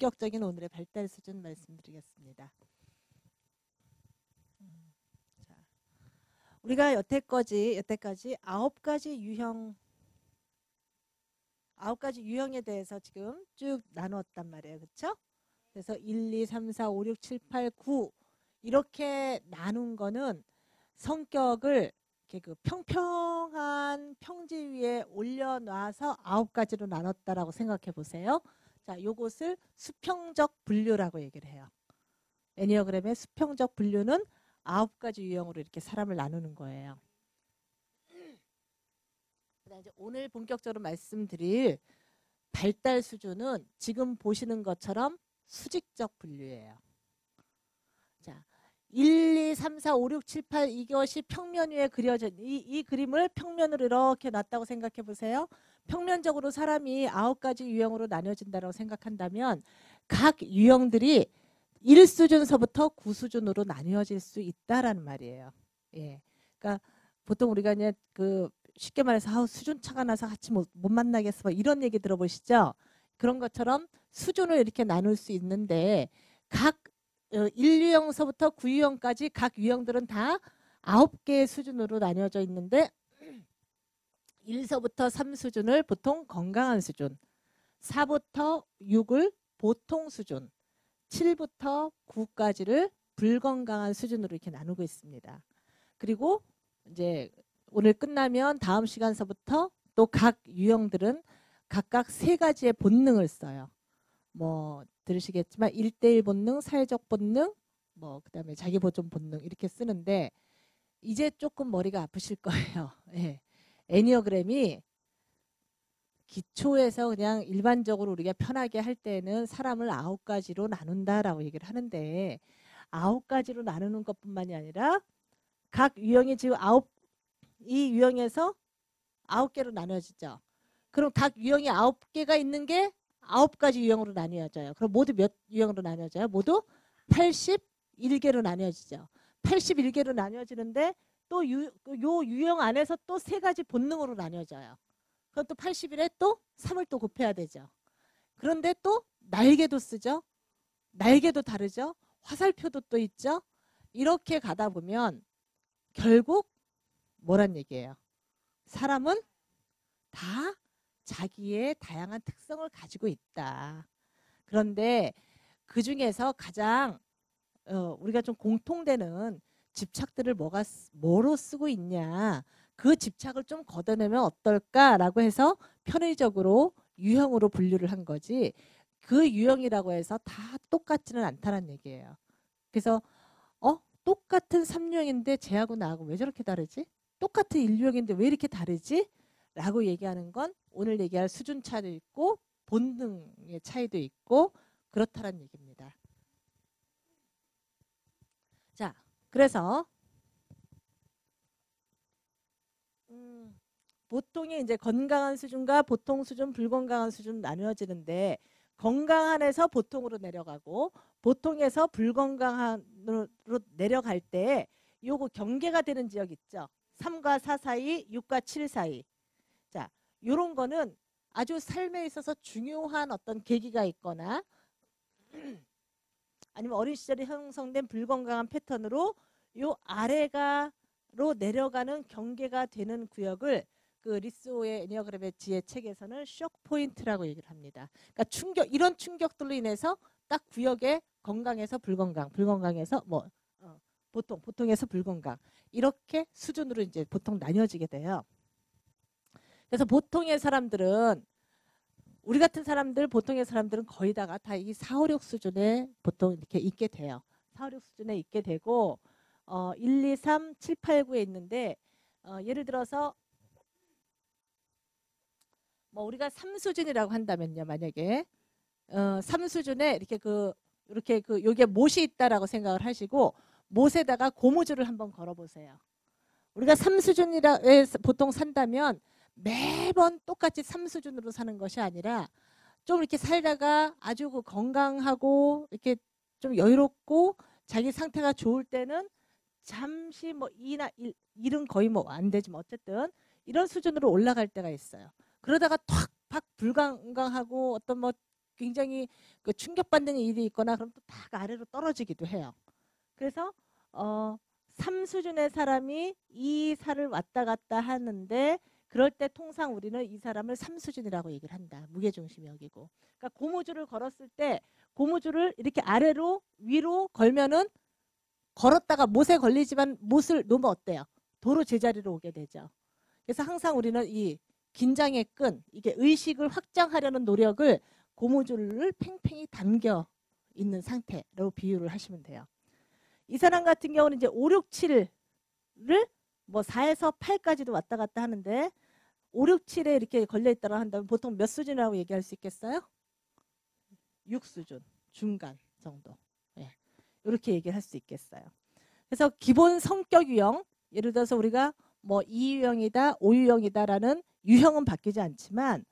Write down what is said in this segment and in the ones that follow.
본격적인 오늘의 발달 수준 말씀드리겠습니다. 음, 자, 우리가 여태까지 여태까지 아홉 가지 유형 아홉 가지 유형에 대해서 지금 쭉 나누었단 말이에요. 그렇죠? 그래서 1, 2, 3, 4, 5, 6, 7, 8, 9 이렇게 나눈 거는 성격을 이렇게 그 평평한 평지 위에 올려놔서 아홉 가지로 나눴다라고 생각해 보세요. 자, 요것을 수평적 분류라고 얘기를 해요. 애니어그램의 수평적 분류는 아홉 가지 유형으로 이렇게 사람을 나누는 거예요. 이제 오늘 본격적으로 말씀드릴 발달 수준은 지금 보시는 것처럼 수직적 분류예요. 자, 1, 2, 3, 4, 5, 6, 7, 8 이것이 평면 위에 그려진 이, 이 그림을 평면으로 이렇게 놨다고 생각해 보세요. 평면적으로 사람이 아홉 가지 유형으로 나뉘어진다고 생각한다면 각 유형들이 1수준서부터 9수준으로 나뉘어질 수 있다라는 말이에요. 예. 그러니까 보통 우리가 이제 그 쉽게 말해서 아우 수준 차가 나서 같이 못, 못 만나겠어 뭐 이런 얘기 들어보시죠? 그런 것처럼 수준을 이렇게 나눌 수 있는데 각 1유형서부터 어, 9유형까지 각 유형들은 다 9개의 수준으로 나뉘어져 있는데 1서부터 3수준을 보통 건강한 수준 4부터 6을 보통 수준 7부터 9까지를 불건강한 수준으로 이렇게 나누고 있습니다. 그리고 이제 오늘 끝나면 다음 시간서부터 또 각 유형들은 각각 세 가지의 본능을 써요. 뭐 들으시겠지만 일대일 본능, 사회적 본능, 뭐 그다음에 자기 보존 본능 이렇게 쓰는데 이제 조금 머리가 아프실 거예요. 예. 애니어그램이 기초에서 그냥 일반적으로 우리가 편하게 할 때는 사람을 아홉 가지로 나눈다라고 얘기를 하는데 아홉 가지로 나누는 것뿐만이 아니라 각 유형이 지금 아홉 이 유형에서 아홉 개로 나눠지죠. 그럼 각 유형이 아홉 개가 있는 게 아홉 가지 유형으로 나뉘어져요. 그럼 모두 몇 유형으로 나뉘어져요? 모두 81개로 나뉘어지죠. 81개로 나뉘어지는데 또요 유형 안에서 또 세 가지 본능으로 나뉘어져요. 그럼 또 80일에 또 3을 또 곱해야 되죠. 그런데 또 날개도 쓰죠. 날개도 다르죠. 화살표도 또 있죠. 이렇게 가다 보면 결국 뭐란 얘기예요? 사람은 다 자기의 다양한 특성을 가지고 있다. 그런데 그 중에서 가장 어, 우리가 좀 공통되는 집착들을 뭐가 뭐로 쓰고 있냐 그 집착을 좀 걷어내면 어떨까라고 해서 편의적으로 유형으로 분류를 한 거지 그 유형이라고 해서 다 똑같지는 않다는 얘기예요. 그래서 어 똑같은 삼유형인데 쟤하고 나하고 왜 저렇게 다르지? 똑같은 인류형인데 왜 이렇게 다르지? 라고 얘기하는 건 오늘 얘기할 수준 차도 있고 본능의 차이도 있고 그렇다는 얘기입니다. 자, 그래서 음, 보통의 이제 건강한 수준과 보통 수준, 불건강한 수준 나누어지는데 건강한에서 보통으로 내려가고 보통에서 불건강한으로 내려갈 때 요거 경계가 되는 지역 있죠. 3과 4 사이, 6과 7 사이. 자, 요런 거는 아주 삶에 있어서 중요한 어떤 계기가 있거나 아니면 어린 시절에 형성된 불건강한 패턴으로 요 아래가로 내려가는 경계가 되는 구역을 그 리소의 에니어그램의 지혜 책에서는 쇼크 포인트라고 얘기를 합니다. 그러니까 충격 이런 충격들로 인해서 딱 구역의 건강에서 불건강, 불건강에서 뭐 보통 보통에서 불건강 이렇게 수준으로 이제 보통 나뉘어지게 돼요. 그래서 보통의 사람들은 우리 같은 사람들 보통의 사람들은 거의 다가 다이 4, 5, 6 수준에 보통 이렇게 있게 돼요. 4, 5, 6 수준에 있게 되고 어 1, 2, 3, 7, 8, 9에 있는데 어 예를 들어서 뭐 우리가 3수준이라고 한다면요. 만약에 어 3수준에 이렇게 그 이렇게 그 요게 못이 있다라고 생각을 하시고 못에다가 고무줄을 한번 걸어 보세요. 우리가 3수준이라 보통 산다면 매번 똑같이 3수준으로 사는 것이 아니라 좀 이렇게 살다가 아주 그 건강하고 이렇게 좀 여유롭고 자기 상태가 좋을 때는 잠시 뭐 2나 1, 1은 거의 뭐 안 되지만 어쨌든 이런 수준으로 올라갈 때가 있어요. 그러다가 탁팍 불건강하고 어떤 뭐 굉장히 그 충격받는 일이 있거나 그럼 또 딱 아래로 떨어지기도 해요. 그래서 어, 3수준의 사람이 이 살을 왔다 갔다 하는데 그럴 때 통상 우리는 이 사람을 3수준이라고 얘기를 한다. 무게중심이 여기고. 그러니까 고무줄을 걸었을 때 고무줄을 이렇게 아래로 위로 걸면은 걸었다가 못에 걸리지만 못을 놓으면 어때요? 도로 제자리로 오게 되죠. 그래서 항상 우리는 이 긴장의 끈, 이게 의식을 확장하려는 노력을 고무줄을 팽팽히 담겨 있는 상태로 비유를 하시면 돼요. 이 사람 같은 경우는 이제 5, 6, 7을 뭐 4에서 8까지도 왔다 갔다 하는데 5, 6, 7에 이렇게 걸려 있다고 한다면 보통 몇 수준이라고 얘기할 수 있겠어요? 6 수준, 중간 정도. 예. 이렇게 얘기를 할 수 있겠어요. 그래서 기본 성격 유형, 예를 들어서 우리가 뭐 2유형이다, 5유형이다라는 유형은 바뀌지 않지만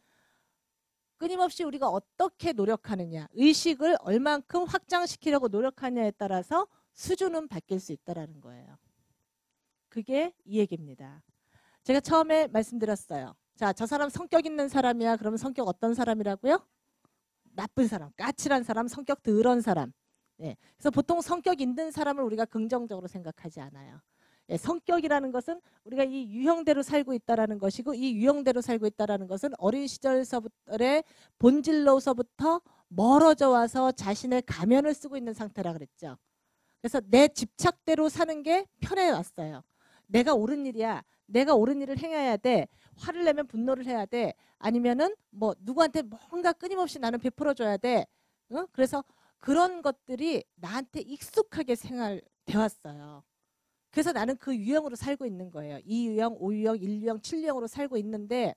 끊임없이 우리가 어떻게 노력하느냐, 의식을 얼만큼 확장시키려고 노력하냐에 따라서 수준은 바뀔 수 있다라는 거예요. 그게 이 얘기입니다. 제가 처음에 말씀드렸어요. 자, 저 사람 성격 있는 사람이야. 그러면 성격 어떤 사람이라고요? 나쁜 사람, 까칠한 사람, 성격 더러운 사람. 예. 그래서 보통 성격 있는 사람을 우리가 긍정적으로 생각하지 않아요. 예, 성격이라는 것은 우리가 이 유형대로 살고 있다라는 것이고 이 유형대로 살고 있다라는 것은 어린 시절서부터의 본질로서부터 멀어져 와서 자신의 가면을 쓰고 있는 상태라 그랬죠. 그래서 내 집착대로 사는 게 편해 왔어요. 내가 옳은 일이야. 내가 옳은 일을 행해야 돼. 화를 내면 분노를 해야 돼. 아니면은 뭐 누구한테 뭔가 끊임없이 나는 베풀어줘야 돼. 어? 그래서 그런 것들이 나한테 익숙하게 생활돼 왔어요. 그래서 나는 그 유형으로 살고 있는 거예요. 2유형, 5유형, 1유형, 7유형으로 살고 있는데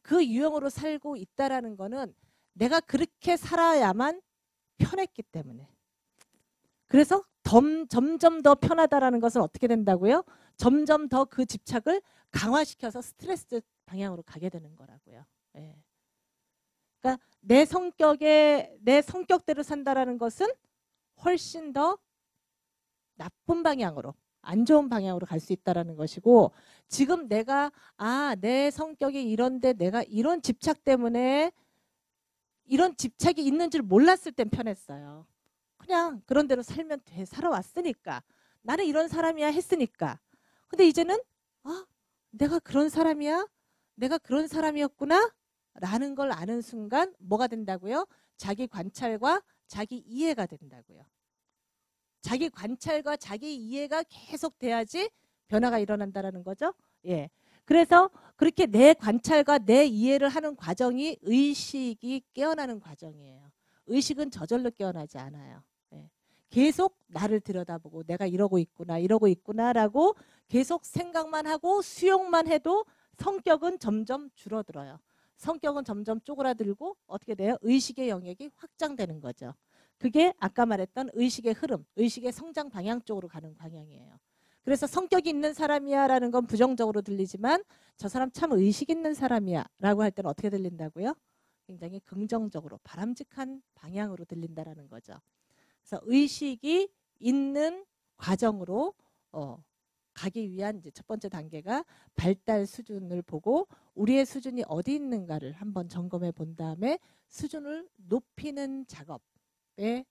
그 유형으로 살고 있다라는 거는 내가 그렇게 살아야만 편했기 때문에. 그래서 점, 점점 더 편하다라는 것은 어떻게 된다고요? 점점 더 그 집착을 강화시켜서 스트레스 방향으로 가게 되는 거라고요. 예. 그러니까 내 성격에 내 성격대로 산다라는 것은 훨씬 더 나쁜 방향으로 안 좋은 방향으로 갈 수 있다라는 것이고 지금 내가 아 내 성격이 이런데 내가 이런 집착 때문에 이런 집착이 있는 줄 몰랐을 땐 편했어요. 그냥 그런 대로 살면 돼. 살아왔으니까. 나는 이런 사람이야 했으니까. 근데 이제는 아, 내가 그런 사람이야? 내가 그런 사람이었구나? 라는 걸 아는 순간 뭐가 된다고요? 자기 관찰과 자기 이해가 된다고요. 자기 관찰과 자기 이해가 계속 돼야지 변화가 일어난다라는 거죠. 예. 그래서 그렇게 내 관찰과 내 이해를 하는 과정이 의식이 깨어나는 과정이에요. 의식은 저절로 깨어나지 않아요. 계속 나를 들여다보고 내가 이러고 있구나 이러고 있구나라고 계속 생각만 하고 수용만 해도 성격은 점점 줄어들어요. 성격은 점점 쪼그라들고 어떻게 돼요? 의식의 영역이 확장되는 거죠. 그게 아까 말했던 의식의 흐름, 의식의 성장 방향 쪽으로 가는 방향이에요. 그래서 성격이 있는 사람이야라는 건 부정적으로 들리지만 저 사람 참 의식 있는 사람이야라고 할 때는 어떻게 들린다고요? 굉장히 긍정적으로 바람직한 방향으로 들린다라는 거죠. 그래서 의식이 있는 과정으로 어, 가기 위한 이제 첫 번째 단계가 발달 수준을 보고 우리의 수준이 어디 있는가를 한번 점검해 본 다음에 수준을 높이는 작업의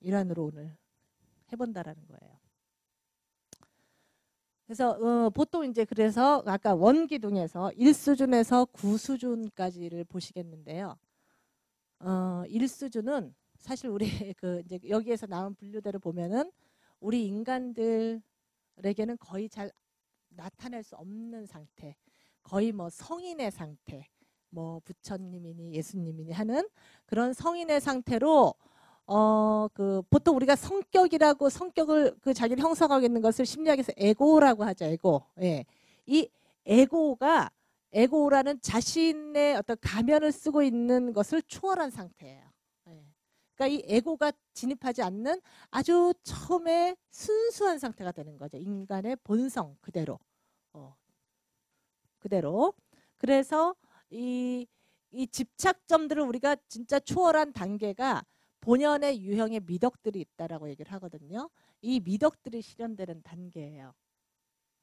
일환으로 오늘 해본다라는 거예요. 그래서 어, 보통 이제 그래서 아까 원기둥에서 1수준에서 9수준까지를 보시겠는데요. 어, 1수준은 사실 우리 그 이제 여기에서 나온 분류대로 보면은 우리 인간들에게는 거의 잘 나타낼 수 없는 상태, 거의 뭐 성인의 상태, 뭐 부처님이니 예수님이니 하는 그런 성인의 상태로 어 그 보통 우리가 성격이라고 성격을 그 자기를 형성하고 있는 것을 심리학에서 에고라고 하죠. 에고. 예. 이 에고가 에고라는 자신의 어떤 가면을 쓰고 있는 것을 초월한 상태예요. 그러니까 이 에고가 진입하지 않는 아주 처음에 순수한 상태가 되는 거죠. 인간의 본성 그대로. 어, 그대로. 그래서 이, 이 집착점들을 우리가 진짜 초월한 단계가 본연의 유형의 미덕들이 있다라고 얘기를 하거든요. 이 미덕들이 실현되는 단계예요.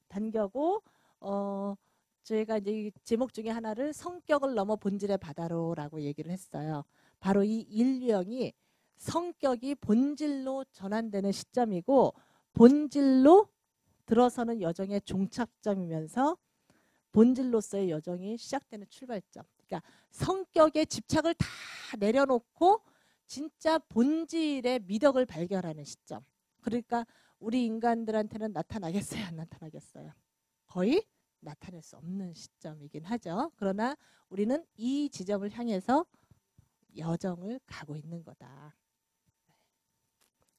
단계고 어 저희가 이제 제목 중에 하나를 성격을 넘어 본질의 바다로라고 얘기를 했어요. 바로 이 인류형이 성격이 본질로 전환되는 시점이고 본질로 들어서는 여정의 종착점이면서 본질로서의 여정이 시작되는 출발점. 그러니까 성격의 집착을 다 내려놓고 진짜 본질의 미덕을 발견하는 시점. 그러니까 우리 인간들한테는 나타나겠어요? 안 나타나겠어요? 거의 나타낼 수 없는 시점이긴 하죠. 그러나 우리는 이 지점을 향해서 여정을 가고 있는 거다.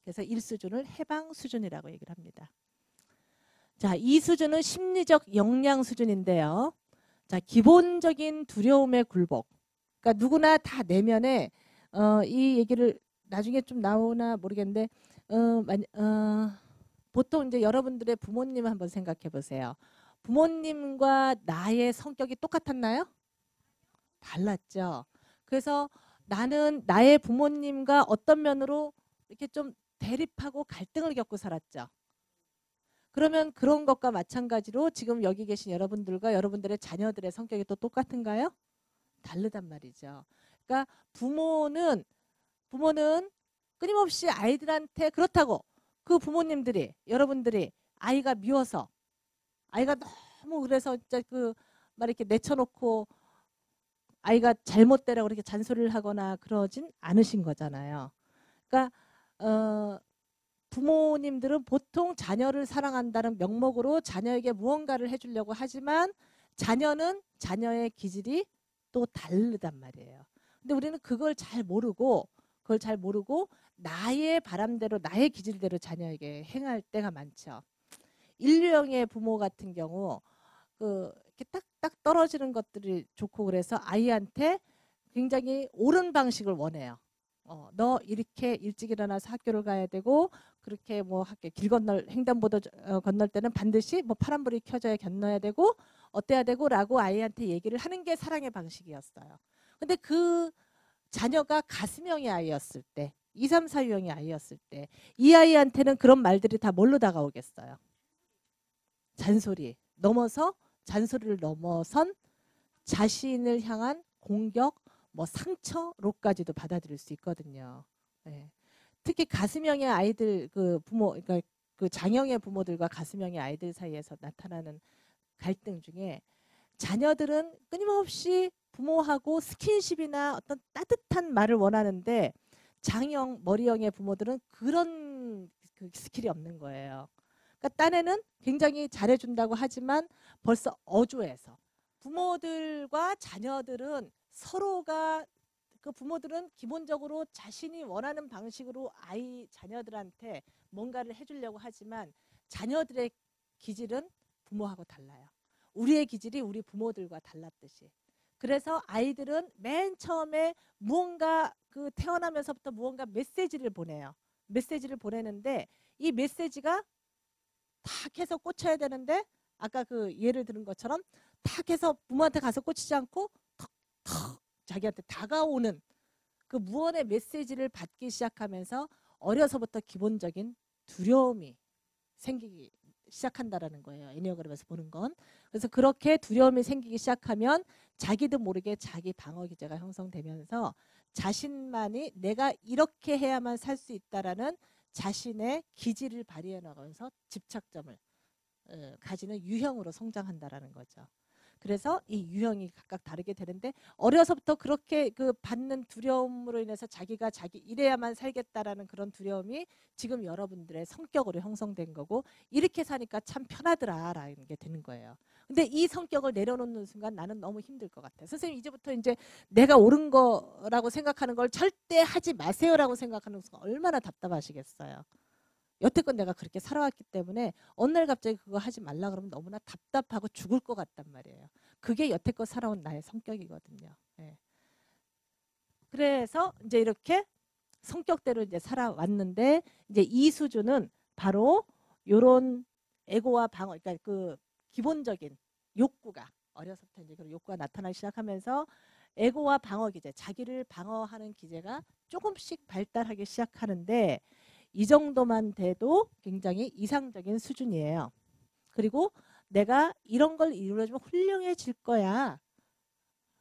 그래서 1수준을 해방 수준이라고 얘기를 합니다. 자, 이 수준은 심리적 역량 수준인데요. 자, 기본적인 두려움의 굴복. 그러니까 누구나 다 내면에 어, 이 얘기를 나중에 좀 나오나 모르겠는데 어, 어, 보통 이제 여러분들의 부모님 한번 생각해 보세요. 부모님과 나의 성격이 똑같았나요? 달랐죠. 그래서 나는 나의 부모님과 어떤 면으로 이렇게 좀 대립하고 갈등을 겪고 살았죠. 그러면 그런 것과 마찬가지로 지금 여기 계신 여러분들과 여러분들의 자녀들의 성격이 또 똑같은가요? 다르단 말이죠. 그러니까 부모는 부모는 끊임없이 아이들한테 그렇다고 그 부모님들이 여러분들이 아이가 미워서 아이가 너무 그래서 진짜 그막 이렇게 내쳐놓고 아이가 잘못되라고 그렇게 잔소리를 하거나 그러진 않으신 거잖아요. 그러니까 어, 부모님들은 보통 자녀를 사랑한다는 명목으로 자녀에게 무언가를 해주려고 하지만 자녀는 자녀의 기질이 또 다르단 말이에요. 근데 우리는 그걸 잘 모르고 그걸 잘 모르고 나의 바람대로 나의 기질대로 자녀에게 행할 때가 많죠. 인류형의 부모 같은 경우 그 이렇게 딱딱 떨어지는 것들이 좋고 그래서 아이한테 굉장히 옳은 방식을 원해요. 어, 너 이렇게 일찍 일어나서 학교를 가야 되고 그렇게 뭐 학교 길 건널 횡단보도 어, 건널 때는 반드시 뭐 파란불이 켜져야 건너야 되고 어때야 되고라고 아이한테 얘기를 하는 게 사랑의 방식이었어요. 근데 그 자녀가 가슴형의 아이였을 때 2, 3, 4유형의 아이였을 때 이 아이한테는 그런 말들이 다 뭘로 다가오겠어요? 잔소리 넘어서 잔소리를 넘어선 자신을 향한 공격, 뭐 상처로까지도 받아들일 수 있거든요. 네. 특히 가슴형의 아이들 그 부모 그러니까 그 장형의 부모들과 가슴형의 아이들 사이에서 나타나는 갈등 중에 자녀들은 끊임없이 부모하고 스킨십이나 어떤 따뜻한 말을 원하는데 장형 머리형의 부모들은 그런 그 스킬이 없는 거예요. 그러니까 딴에는 굉장히 잘해준다고 하지만 벌써 어조에서 부모들과 자녀들은 서로가 그 부모들은 기본적으로 자신이 원하는 방식으로 아이 자녀들한테 뭔가를 해주려고 하지만 자녀들의 기질은 부모하고 달라요. 우리의 기질이 우리 부모들과 달랐듯이. 그래서 아이들은 맨 처음에 무언가 그 태어나면서부터 무언가 메시지를 보내요. 메시지를 보내는데 이 메시지가 탁 해서 꽂혀야 되는데 아까 그 예를 들은 것처럼 탁 해서 부모한테 가서 꽂히지 않고 턱턱 자기한테 다가오는 그 무언의 메시지를 받기 시작하면서 어려서부터 기본적인 두려움이 생기기 시작한다라는 거예요. 애니어그램에서 보는 건. 그래서 그렇게 두려움이 생기기 시작하면 자기도 모르게 자기 방어 기제가 형성되면서 자신만이 내가 이렇게 해야만 살 수 있다라는 자신의 기질을 발휘해 나가면서 집착점을 어, 가지는 유형으로 성장한다라는 거죠. 그래서 이 유형이 각각 다르게 되는데 어려서부터 그렇게 그 받는 두려움으로 인해서 자기가 자기 이래야만 살겠다라는 그런 두려움이 지금 여러분들의 성격으로 형성된 거고 이렇게 사니까 참 편하더라라는 게 되는 거예요. 근데 이 성격을 내려놓는 순간 나는 너무 힘들 것 같아. 선생님 이제부터 이제 내가 옳은 거라고 생각하는 걸 절대 하지 마세요라고 생각하는 순간 얼마나 답답하시겠어요. 여태껏 내가 그렇게 살아왔기 때문에 어느 날 갑자기 그거 하지 말라 그러면 너무나 답답하고 죽을 것 같단 말이에요. 그게 여태껏 살아온 나의 성격이거든요. 네. 그래서 이제 이렇게 성격대로 이제 살아왔는데 이제 이 수준은 바로 요런 에고와 방어, 그러니까 그 기본적인 욕구가 어려서부터 이제 그런 욕구가 나타나기 시작하면서 에고와 방어 기제, 자기를 방어하는 기제가 조금씩 발달하기 시작하는데 이 정도만 돼도 굉장히 이상적인 수준이에요. 그리고 내가 이런 걸 이루어주면 훌륭해질 거야.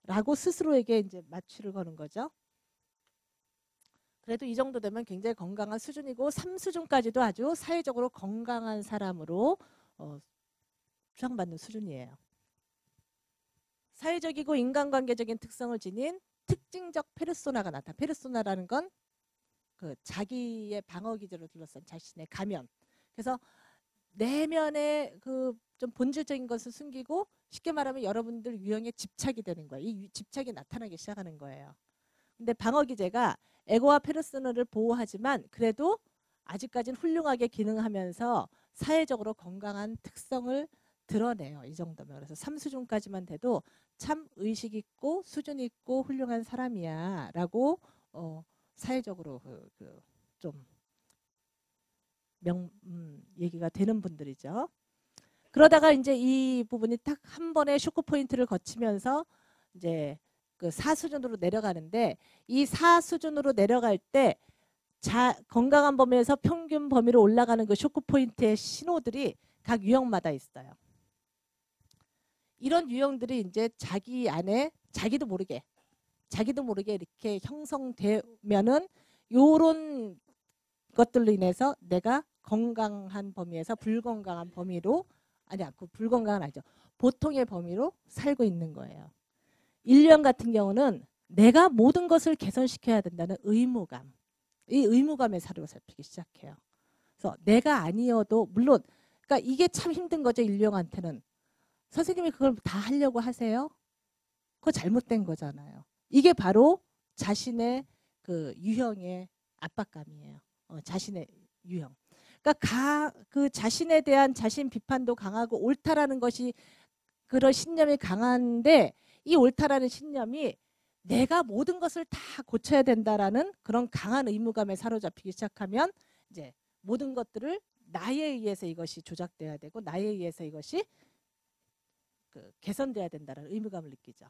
라고 스스로에게 이제 마취를 거는 거죠. 그래도 이 정도 되면 굉장히 건강한 수준이고 3수준까지도 아주 사회적으로 건강한 사람으로 어, 추앙받는 수준이에요. 사회적이고 인간관계적인 특성을 지닌 특징적 페르소나가 나타. 페르소나라는 건 그 자기의 방어 기제로 둘러싼 자신의 가면. 그래서 내면의 그 좀 본질적인 것을 숨기고 쉽게 말하면 여러분들 유형에 집착이 되는 거예요. 이 집착이 나타나기 시작하는 거예요. 근데 방어 기제가 에고와 페르소나를 보호하지만 그래도 아직까지는 훌륭하게 기능하면서 사회적으로 건강한 특성을 드러내요. 이 정도면. 그래서 3수준까지만 돼도 참 의식 있고 수준 있고 훌륭한 사람이야 라고 어, 사회적으로 그, 그 좀 명, 음, 얘기가 되는 분들이죠. 그러다가 이제 이 부분이 딱 한 번에 쇼크 포인트를 거치면서 이제 그 4수준으로 내려가는데 이 4수준으로 내려갈 때 자, 건강한 범위에서 평균 범위로 올라가는 그 쇼크 포인트의 신호들이 각 유형마다 있어요. 이런 유형들이 이제 자기 안에 자기도 모르게 자기도 모르게 이렇게 형성되면은 요런 것들로 인해서 내가 건강한 범위에서 불건강한 범위로 아니야 그 불건강은 아니죠 보통의 범위로 살고 있는 거예요. 인류형 같은 경우는 내가 모든 것을 개선시켜야 된다는 의무감 이 의무감에 사로잡히기 시작해요. 그래서 내가 아니어도 물론 그러니까 이게 참 힘든 거죠 인류형한테는 선생님이 그걸 다 하려고 하세요? 그거 잘못된 거잖아요. 이게 바로 자신의 그 유형의 압박감이에요. 어, 자신의 유형. 그러니까 가, 그 자신에 대한 자신 비판도 강하고 옳다라는 것이 그런 신념이 강한데 이 옳다라는 신념이 내가 모든 것을 다 고쳐야 된다라는 그런 강한 의무감에 사로잡히기 시작하면 이제 모든 것들을 나에 의해서 이것이 조작돼야 되고 나에 의해서 이것이 그 개선돼야 된다는 의무감을 느끼죠.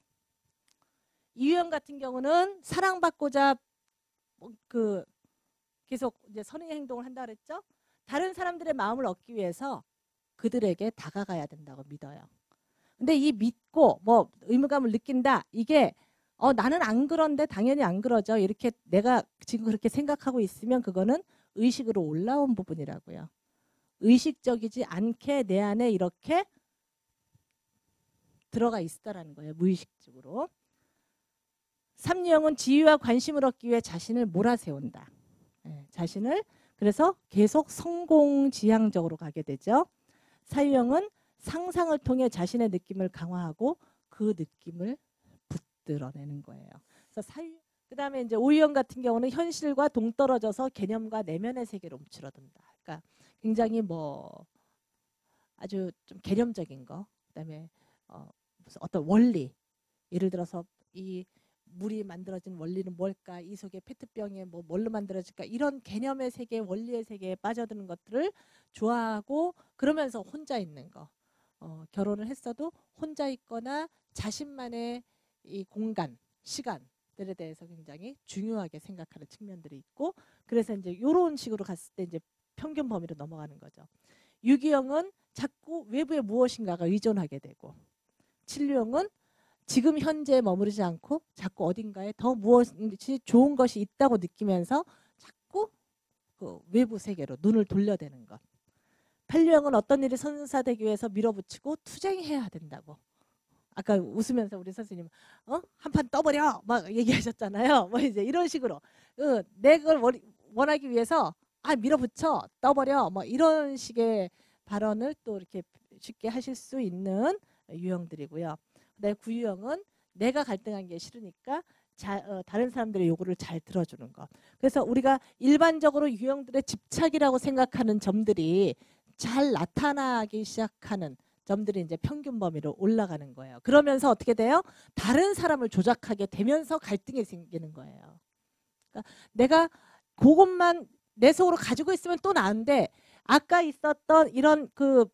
이유영 같은 경우는 사랑받고자 뭐그 계속 이제 선의 행동을 한다 그랬죠. 다른 사람들의 마음을 얻기 위해서 그들에게 다가가야 된다고 믿어요. 근데 이 믿고 뭐 의무감을 느낀다 이게 어 나는 안 그런데 당연히 안 그러죠. 이렇게 내가 지금 그렇게 생각하고 있으면 그거는 의식으로 올라온 부분이라고요. 의식적이지 않게 내 안에 이렇게 들어가 있다라는 거예요. 무의식적으로. 삼유형은 지위와 관심을 얻기 위해 자신을 몰아세운다. 네, 자신을 그래서 계속 성공 지향적으로 가게 되죠. 사유형은 상상을 통해 자신의 느낌을 강화하고 그 느낌을 붙들어내는 거예요. 그래서 사유 그다음에 이제 오유형 같은 경우는 현실과 동떨어져서 개념과 내면의 세계로 움츠러든다. 그러니까 굉장히 뭐 아주 좀 개념적인 거, 그다음에 어, 무슨 어떤 원리 예를 들어서 이 물이 만들어진 원리는 뭘까? 이 속에 페트병에 뭐 뭘로 만들어질까? 이런 개념의 세계 원리의 세계에 빠져드는 것들을 좋아하고 그러면서 혼자 있는 거. 어, 결혼을 했어도 혼자 있거나 자신만의 이 공간 시간들에 대해서 굉장히 중요하게 생각하는 측면들이 있고 그래서 이제 이런 식으로 갔을 때 이제 평균 범위로 넘어가는 거죠. 유기형은 자꾸 외부에 무엇인가가 의존하게 되고 진료형은 지금 현재에 머무르지 않고 자꾸 어딘가에 더 무엇이 좋은 것이 있다고 느끼면서 자꾸 그 외부 세계로 눈을 돌려대는 것. 팔류형은 어떤 일이 선사되기 위해서 밀어붙이고 투쟁해야 된다고. 아까 웃으면서 우리 선생님 어? 한판 떠버려 막 얘기하셨잖아요. 뭐 이제 이런 식으로 어, 내걸 원하기 위해서 아 밀어붙여 떠버려 뭐 이런 식의 발언을 또 이렇게 쉽게 하실 수 있는 유형들이고요. 내 구유형은 내가 갈등한 게 싫으니까 자, 어, 다른 사람들의 요구를 잘 들어주는 것. 그래서 우리가 일반적으로 유형들의 집착이라고 생각하는 점들이 잘 나타나기 시작하는 점들이 이제 평균 범위로 올라가는 거예요. 그러면서 어떻게 돼요? 다른 사람을 조작하게 되면서 갈등이 생기는 거예요. 그러니까 내가 그것만 내 속으로 가지고 있으면 또 나은데 아까 있었던 이런 그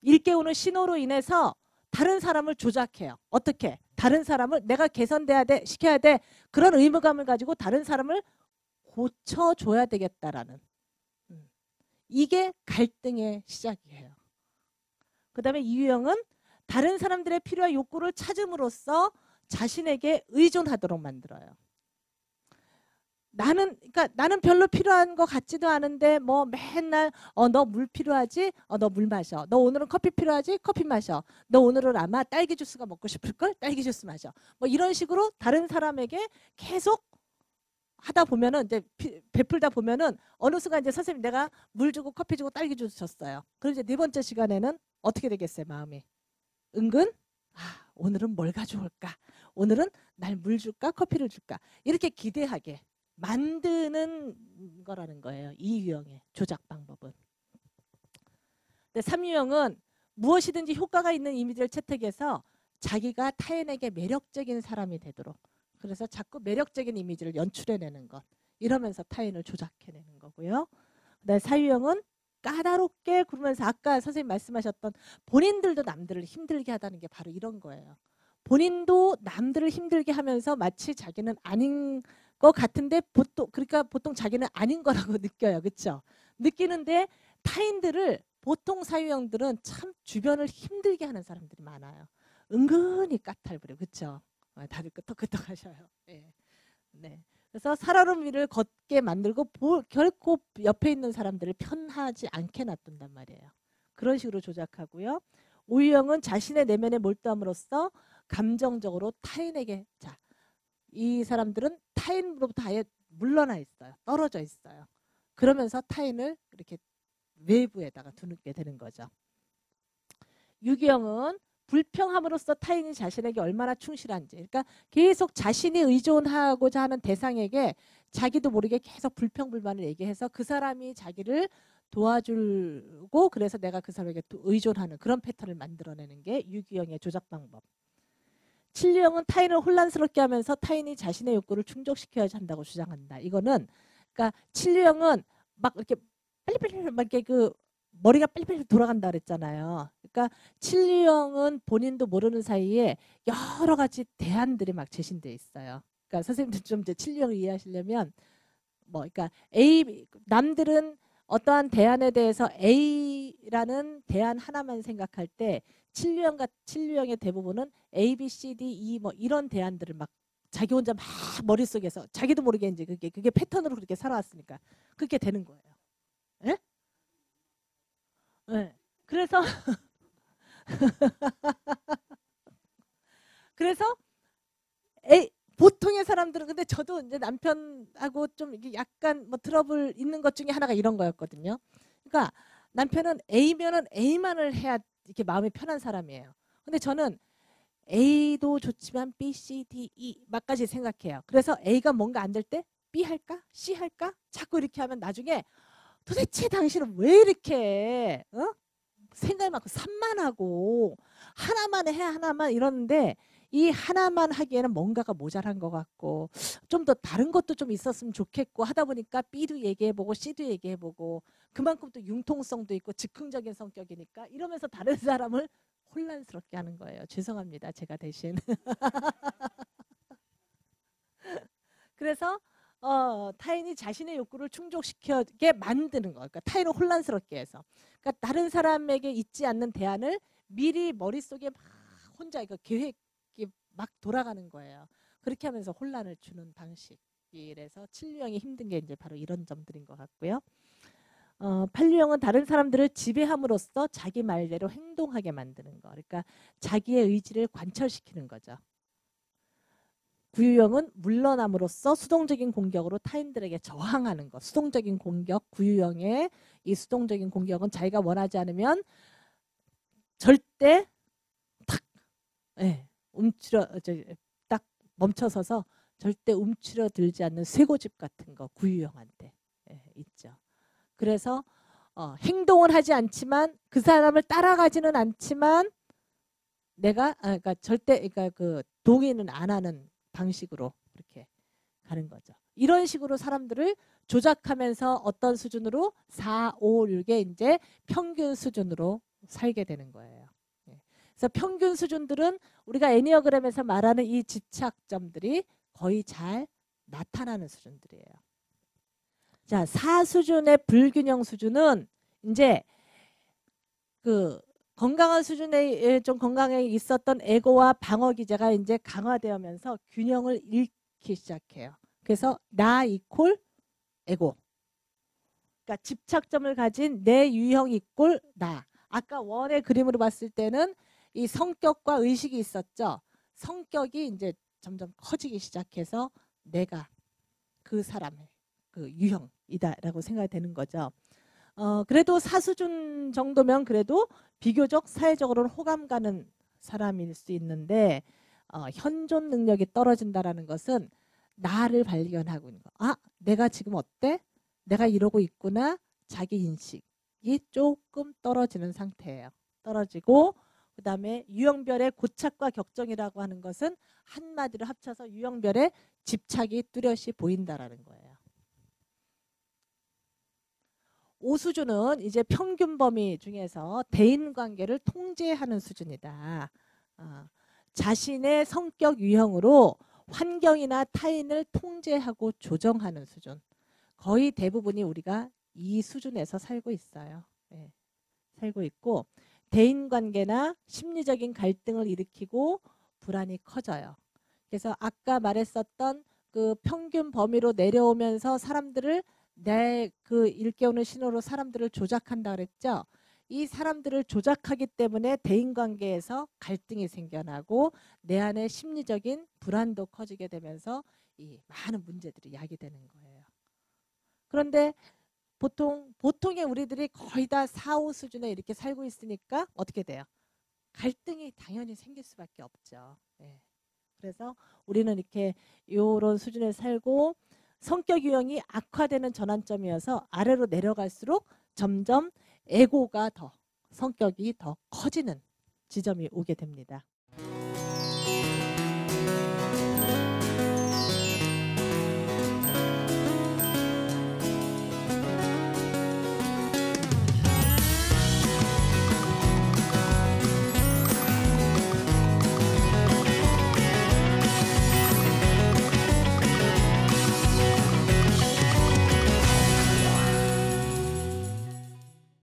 일깨우는 신호로 인해서 다른 사람을 조작해요. 어떻게? 다른 사람을 내가 개선돼야 돼, 시켜야 돼. 그런 의무감을 가지고 다른 사람을 고쳐줘야 되겠다라는. 음. 이게 갈등의 시작이에요. 그 다음에 이유형은 다른 사람들의 필요와 욕구를 찾음으로써 자신에게 의존하도록 만들어요. 나는 그러니까 나는 별로 필요한 것 같지도 않은데 뭐 맨날 어 너 물 필요하지? 어 너 물 마셔. 너 오늘은 커피 필요하지? 커피 마셔. 너 오늘은 아마 딸기 주스가 먹고 싶을 걸? 딸기 주스 마셔. 뭐 이런 식으로 다른 사람에게 계속 하다 보면은 이제 베풀다 보면은 어느 순간 이제 선생님 내가 물 주고 커피 주고 딸기 주스 줬어요. 그럼 이제 네 번째 시간에는 어떻게 되겠어요, 마음이? 은근 아, 오늘은 뭘 가져올까? 오늘은 날 물 줄까? 커피를 줄까? 이렇게 기대하게 만드는 거라는 거예요. 이 유형의 조작 방법은. 근데 3유형은 무엇이든지 효과가 있는 이미지를 채택해서 자기가 타인에게 매력적인 사람이 되도록 그래서 자꾸 매력적인 이미지를 연출해내는 것 이러면서 타인을 조작해내는 거고요. 그다음에 사유형은 까다롭게 구르면서 아까 선생님 말씀하셨던 본인들도 남들을 힘들게 하다는 게 바로 이런 거예요. 본인도 남들을 힘들게 하면서 마치 자기는 아닌 것 같은데 보통 그러니까 보통 자기는 아닌 거라고 느껴요. 그렇죠? 느끼는데 타인들을 보통 사유형들은 참 주변을 힘들게 하는 사람들이 많아요. 은근히 까탈부려. 그렇죠? 다들 끄덕끄덕 하셔요. 네. 네. 그래서 살얼음 위를 걷게 만들고 보, 결코 옆에 있는 사람들을 편하지 않게 놔둔단 말이에요. 그런 식으로 조작하고요. 오유형은 자신의 내면에 몰두함으로써 감정적으로 타인에게 자, 이 사람들은 타인으로부터 아예 물러나 있어요. 떨어져 있어요. 그러면서 타인을 이렇게 외부에다가 두게 되는 거죠. 유기형은 불평함으로써 타인이 자신에게 얼마나 충실한지 그러니까 계속 자신이 의존하고자 하는 대상에게 자기도 모르게 계속 불평불만을 얘기해서 그 사람이 자기를 도와주고 그래서 내가 그 사람에게 의존하는 그런 패턴을 만들어내는 게 유기형의 조작 방법. 진리형은 타인을 혼란스럽게 하면서 타인이 자신의 욕구를 충족시켜야 한다고 주장한다. 이거는 그러니까 진리형은 막 이렇게 빨리빨리 막 이렇게 그 머리가 빨리빨리 돌아간다 그랬잖아요. 그러니까 진리형은 본인도 모르는 사이에 여러 가지 대안들이 막 제신돼 있어요. 그러니까 선생님들 좀 이제 진리형을 이해하시려면 뭐 그러니까 A 남들은 어떠한 대안에 대해서 A라는 대안 하나만 생각할 때 진료형 같 진료형의 대부분은 A, B, C, D, E 뭐 이런 대안들을 막 자기 혼자 막 머릿속에서 자기도 모르게 이제 그게 그게 패턴으로 그렇게 살아왔으니까 그렇게 되는 거예요. 예? 네. 그래서 그래서 에 보통의 사람들은 근데 저도 이제 남편하고 좀 이게 약간 뭐 트러블 있는 것 중에 하나가 이런 거였거든요. 그러니까 남편은 A면은 A만을 해야 이렇게 마음이 편한 사람이에요. 근데 저는 A도 좋지만 B, C, D, E 막까지 생각해요. 그래서 A가 뭔가 안 될 때 B 할까? C 할까? 자꾸 이렇게 하면 나중에 도대체 당신은 왜 이렇게 어? 생각 많고 산만하고 하나만 해 하나만 이러는데 이 하나만 하기에는 뭔가가 모자란 것 같고 좀 더 다른 것도 좀 있었으면 좋겠고 하다 보니까 B도 얘기해보고 C도 얘기해보고 그만큼 또 융통성도 있고 즉흥적인 성격이니까 이러면서 다른 사람을 혼란스럽게 하는 거예요. 죄송합니다. 제가 대신. 그래서 어, 타인이 자신의 욕구를 충족시켜게 만드는 거. 그러니까 타인을 혼란스럽게 해서. 그러니까 다른 사람에게 있지 않는 대안을 미리 머릿속에 막 혼자 이거 계획이 막 돌아가는 거예요. 그렇게 하면서 혼란을 주는 방식이라서 칠류형이 힘든 게 이제 바로 이런 점들인 것 같고요. 어, 판류형은 다른 사람들을 지배함으로써 자기 말대로 행동하게 만드는 거. 그러니까 자기의 의지를 관철시키는 거죠. 구유형은 물러남으로써 수동적인 공격으로 타인들에게 저항하는 것. 수동적인 공격, 구유형의 이 수동적인 공격은 자기가 원하지 않으면 절대 탁, 예, 움츠러, 딱 멈춰서서 절대 움츠러 들지 않는 쇠고집 같은 거 구유형한테 예, 있죠. 그래서 어, 행동을 하지 않지만 그 사람을 따라가지는 않지만 내가 아, 그러니까 절대 그러니까 그 동의는 안 하는 방식으로 이렇게 가는 거죠. 이런 식으로 사람들을 조작하면서 어떤 수준으로 4, 5, 6의 이제 평균 수준으로 살게 되는 거예요. 예. 그래서 평균 수준들은 우리가 애니어그램에서 말하는 이 집착점들이 거의 잘 나타나는 수준들이에요. 자, 4 수준의 불균형 수준은 이제 그 건강한 수준의 예, 좀 건강에 있었던 에고와 방어 기제가 이제 강화되면서 균형을 잃기 시작해요. 그래서 나 이콜 에고. 그러니까 집착점을 가진 내 유형 이꼴 나. 아까 원의 그림으로 봤을 때는 이 성격과 의식이 있었죠. 성격이 이제 점점 커지기 시작해서 내가 그 사람의 그 유형이다라고 생각이 되는 거죠. 어, 그래도 사수준 정도면 그래도 비교적 사회적으로는 호감 가는 사람일 수 있는데 어, 현존 능력이 떨어진다라는 것은 나를 발견하고 있는 거. 아, 내가 지금 어때? 내가 이러고 있구나. 자기 인식이 조금 떨어지는 상태예요. 떨어지고 그 다음에 유형별의 고착과 격정이라고 하는 것은 한마디로 합쳐서 유형별의 집착이 뚜렷이 보인다라는 거예요. 오수준은 이제 평균 범위 중에서 대인 관계를 통제하는 수준이다. 어, 자신의 성격 유형으로 환경이나 타인을 통제하고 조정하는 수준. 거의 대부분이 우리가 이 수준에서 살고 있어요. 네, 살고 있고 대인관계나 심리적인 갈등을 일으키고 불안이 커져요. 그래서 아까 말했었던 그 평균 범위로 내려오면서 사람들을 내 그 일깨우는 신호로 사람들을 조작한다 그랬죠. 이 사람들을 조작하기 때문에 대인관계에서 갈등이 생겨나고 내 안에 심리적인 불안도 커지게 되면서 이 많은 문제들이 야기되는 거예요. 그런데 보통 보통의 우리들이 거의 다 4, 5 수준에 이렇게 살고 있으니까 어떻게 돼요? 갈등이 당연히 생길 수밖에 없죠. 네. 그래서 우리는 이렇게 요런 수준에 살고 성격 유형이 악화되는 전환점이어서 아래로 내려갈수록 점점 에고가 더 성격이 더 커지는 지점이 오게 됩니다.